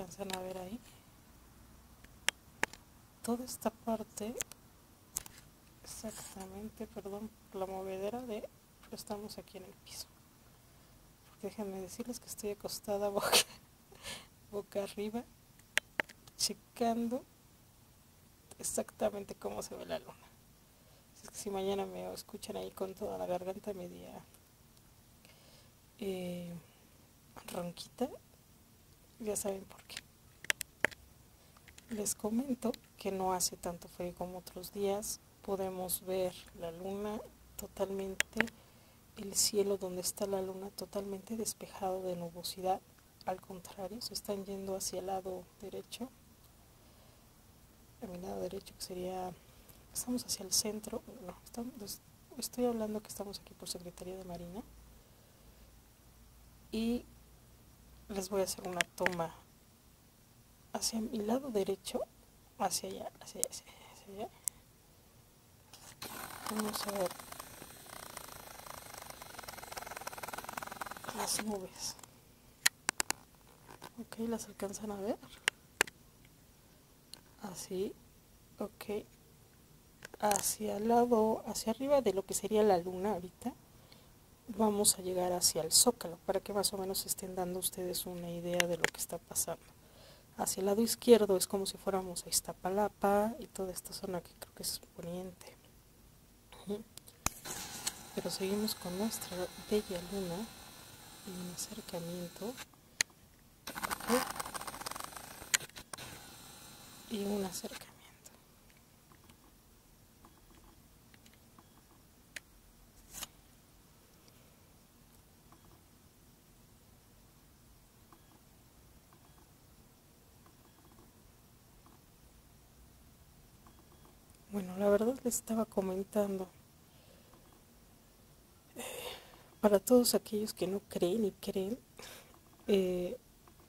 alcanzan a ver ahí. Toda esta parte exactamente perdón la movedera de pero estamos aquí en el piso. Déjenme decirles que estoy acostada boca, boca arriba checando exactamente cómo se ve la luna. Es que si mañana me escuchan ahí con toda la garganta media eh, ronquita ya saben por qué. Les comento que no hace tanto frío como otros días. Podemos ver la luna totalmente, el cielo donde está la luna totalmente despejado de nubosidad. Al contrario, se están yendo hacia el lado derecho. A mi lado derecho que sería, estamos hacia el centro. No, estoy hablando que estamos aquí por Secretaría de Marina. Y les voy a hacer una toma hacia mi lado derecho, hacia allá, hacia allá, hacia allá. Vamos a ver las nubes. Ok, las alcanzan a ver. Así, ok. Hacia el lado, hacia arriba de lo que sería la luna ahorita vamos a llegar hacia el zócalo para que más o menos estén dando ustedes una idea de lo que está pasando. Hacia el lado izquierdo es como si fuéramos a Iztapalapa y toda esta zona que creo que es poniente. Pero seguimos con nuestra bella luna y un acercamiento. Y un acercamiento. Bueno, la verdad les estaba comentando. Eh, para todos aquellos que no creen y creen, eh,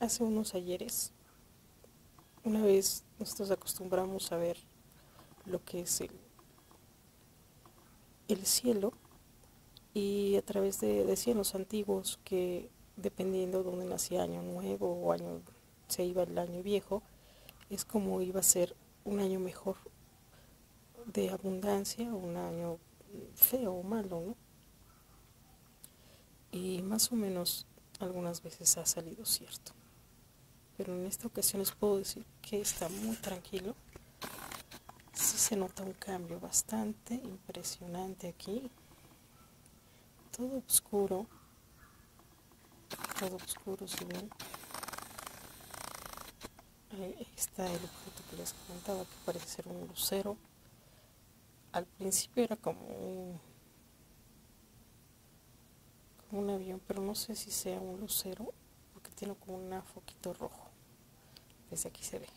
hace unos ayeres, una vez nosotros acostumbramos a ver lo que es el, el cielo y a través de, de cielos antiguos que dependiendo de dónde nacía año nuevo o año se iba el año viejo, es como iba a ser un año mejor de abundancia, un año feo o malo, ¿no? Y más o menos algunas veces ha salido cierto. Pero en esta ocasión les puedo decir que está muy tranquilo. Sí se nota un cambio bastante impresionante aquí. Todo oscuro. Todo oscuro, si ven. Ahí está el objeto que les comentaba que parece ser un lucero al principio era como un, como un avión, pero no sé si sea un lucero, porque tiene como un foquito rojo. Desde aquí se ve.